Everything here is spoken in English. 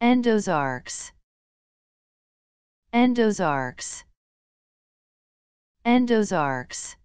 Endosarx Endosarx Endosarx